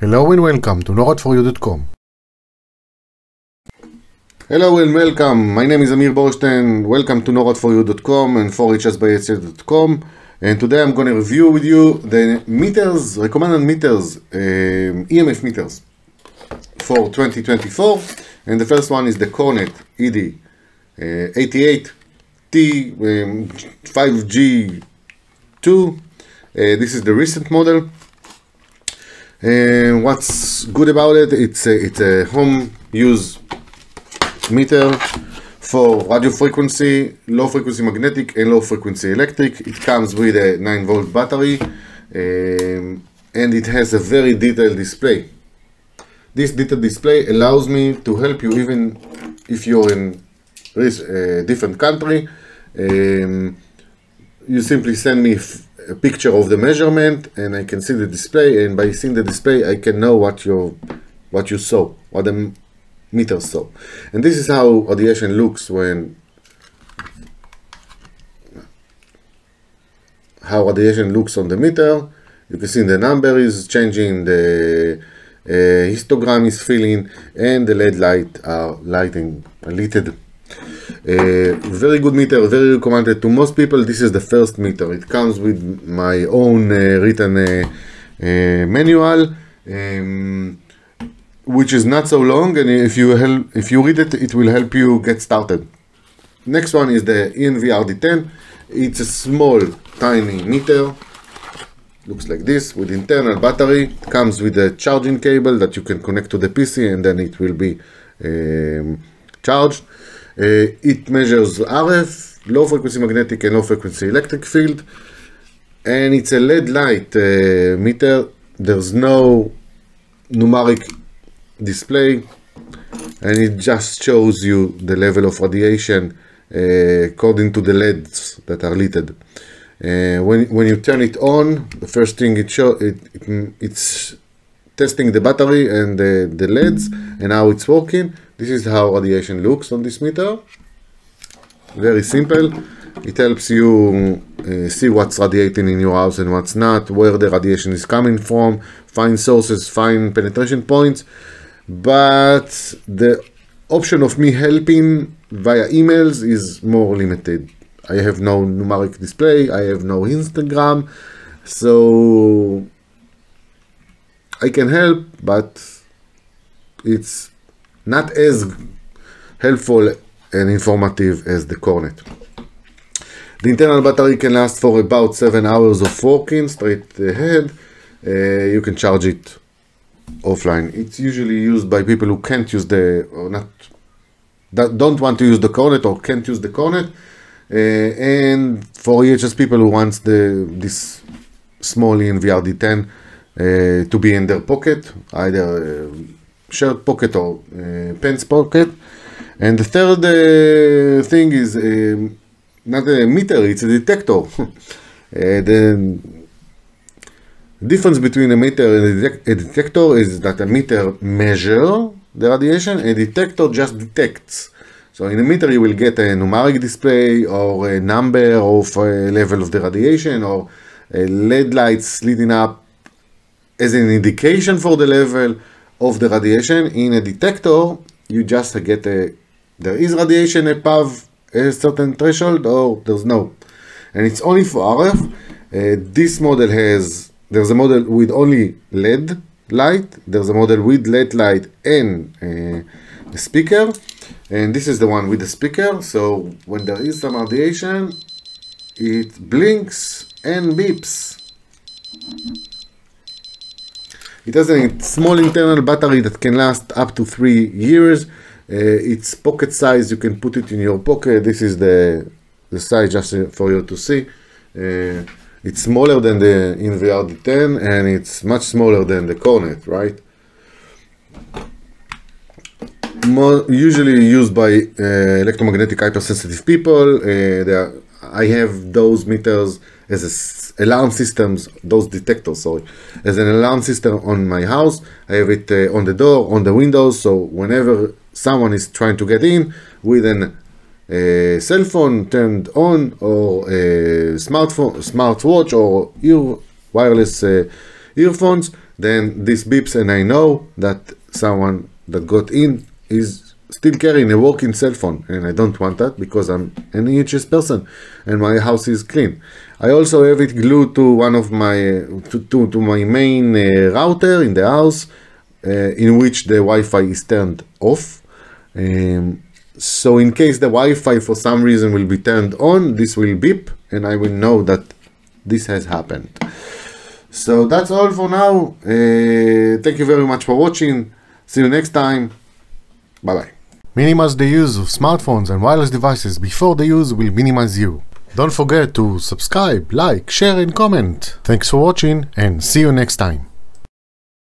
Hello and welcome to NORAD4U.com. Hello and welcome. My name is Amir Borstein. Welcome to NORAD4U.com and 4EHS And today I'm going to review with you the meters, recommended meters, uh, EMF meters for 2024. And the first one is the Cornet ED uh, 88T um, 5G2. Uh, this is the recent model. And what's good about it? It's a, it's a home use meter for radio frequency, low frequency magnetic and low frequency electric. It comes with a 9 volt battery um, and it has a very detailed display. This detailed display allows me to help you even if you're in a different country. Um, you simply send me a picture of the measurement and I can see the display and by seeing the display I can know what you what you saw, what the meter saw. And this is how radiation looks when how radiation looks on the meter. You can see the number is changing, the uh, histogram is filling and the LED light are lighting, lighted uh, very good meter, very recommended to most people. This is the first meter. It comes with my own uh, written uh, manual, um, which is not so long, and if you help, if you read it, it will help you get started. Next one is the ENV RD10. It's a small, tiny meter. Looks like this with internal battery. It comes with a charging cable that you can connect to the PC, and then it will be um, charged. It measures RF, low frequency magnetic and low frequency electric field. And it's a LED light uh, meter. There's no numeric display. And it just shows you the level of radiation uh, according to the LEDs that are lit. Uh, when, when you turn it on, the first thing it show it, it, it's testing the battery and the, the LEDs and how it's working. This is how radiation looks on this meter. Very simple. It helps you uh, see what's radiating in your house and what's not, where the radiation is coming from, find sources, find penetration points. But the option of me helping via emails is more limited. I have no numeric display, I have no histogram, so I can help, but it's not as helpful and informative as the Cornet. The internal battery can last for about 7 hours of working straight ahead. Uh, you can charge it offline. It's usually used by people who can't use the, or not, that don't want to use the Cornet or can't use the Cornet. Uh, and for EHS people who wants the this small ENV RD10 uh, to be in their pocket, either uh, shirt pocket or uh, pants pocket. And the third uh, thing is uh, not a meter, it's a detector. the difference between a meter and a, detector is that a meter measure the radiation, a detector just detects. So in a meter you will get a numeric display or a number of a level of the radiation or a LED lights leading up as an indication for the level of the radiation. In a detector, you just get a, there is radiation above a certain threshold or there's no. And it's only for RF. Uh, this model has, there's a model with only LED light, there's a model with LED light and uh, a speaker. And this is the one with the speaker. So when there is some radiation, it blinks and beeps. It has a small internal battery that can last up to three years. Uh, it's pocket size, you can put it in your pocket. This is the, the size just for you to see. Uh, it's smaller than the ENV RD10 and it's much smaller than the Cornet, right? More, usually used by uh, electromagnetic hypersensitive people. Uh, are, I have those meters as alarm systems, those detectors, sorry, as an alarm system on my house. I have it uh, on the door, on the windows, so whenever someone is trying to get in with an uh, cell phone turned on or a smartphone, smartwatch or ear, wireless uh, earphones, then this beeps and I know that someone that got in is still carrying a working cell phone and I don't want that because I'm an EHS person and my house is clean. I also have it glued to one of my to, to, to my main uh, router in the house uh, in which the Wi-Fi is turned off. Um, so in case the Wi-Fi for some reason will be turned on, this will beep and I will know that this has happened. So that's all for now. Uh, thank you very much for watching. See you next time. Bye bye. Minimize the use of smartphones and wireless devices before the use will minimize you. Don't forget to subscribe, like, share and comment. Thanks for watching and see you next time.